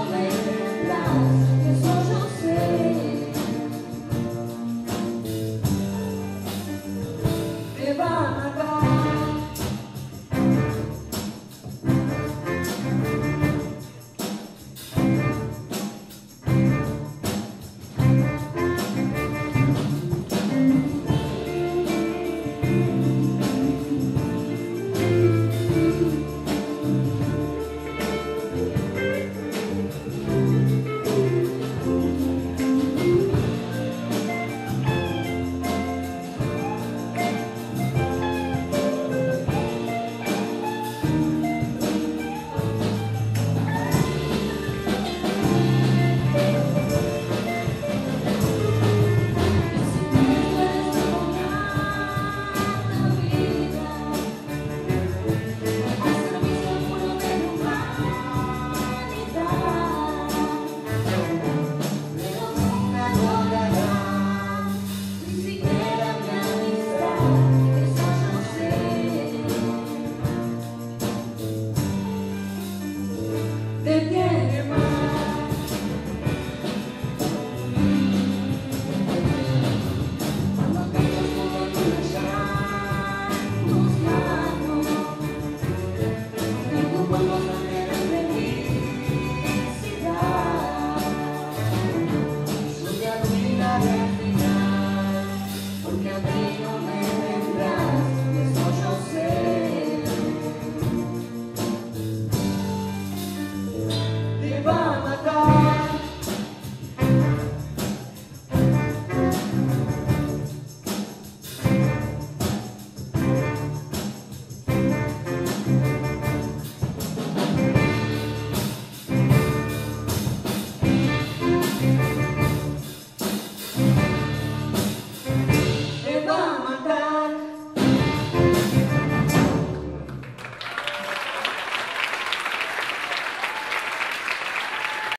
always.